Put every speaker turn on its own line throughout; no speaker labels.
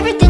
everything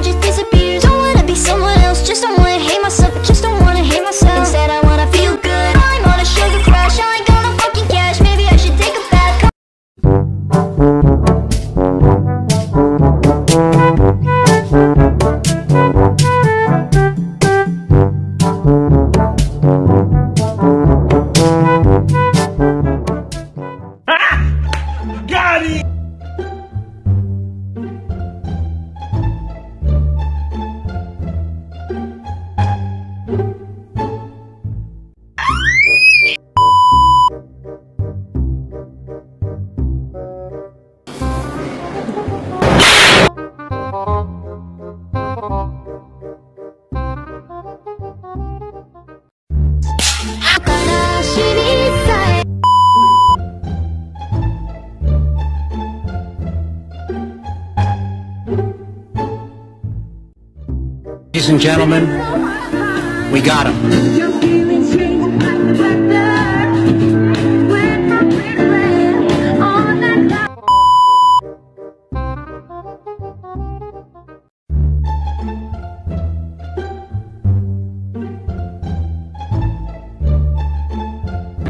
and gentlemen, we got him.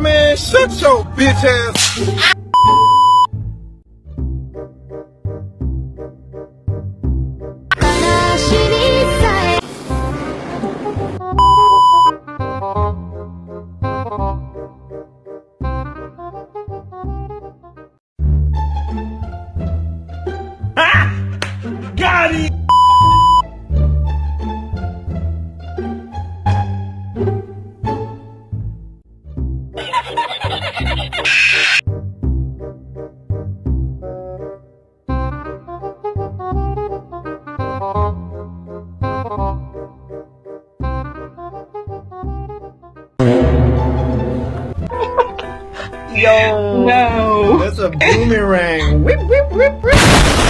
Man, shut your bitch ass. Got! Yo, no, that's a boomerang. Whip, whip, whip, whip.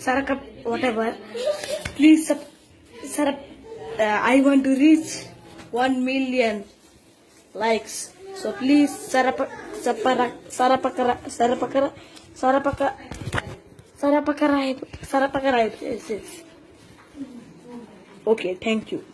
Sarak, Sarakap, whatever. Please, sub, Sarap, uh, I want to reach 1 million likes. So please, Sarapa, Saparak, Sarapakara, Sarapakara, Sarapaka, Sarapakarai, Sarapakarai. Yes, yes. Okay, thank you.